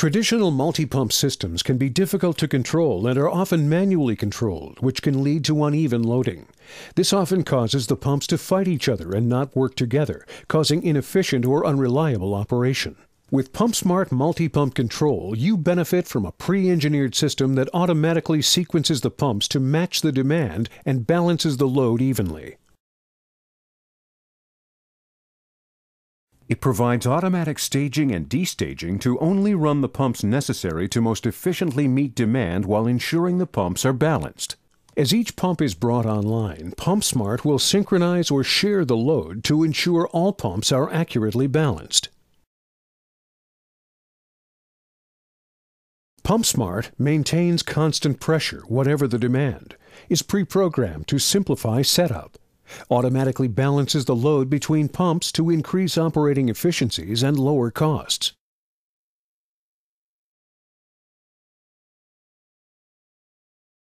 Traditional multi-pump systems can be difficult to control and are often manually controlled, which can lead to uneven loading. This often causes the pumps to fight each other and not work together, causing inefficient or unreliable operation. With PumpSmart multi-pump control, you benefit from a pre-engineered system that automatically sequences the pumps to match the demand and balances the load evenly. It provides automatic staging and destaging to only run the pumps necessary to most efficiently meet demand while ensuring the pumps are balanced. As each pump is brought online, PumpSmart will synchronize or share the load to ensure all pumps are accurately balanced. PumpSmart maintains constant pressure, whatever the demand, is pre-programmed to simplify setup, automatically balances the load between pumps to increase operating efficiencies and lower costs.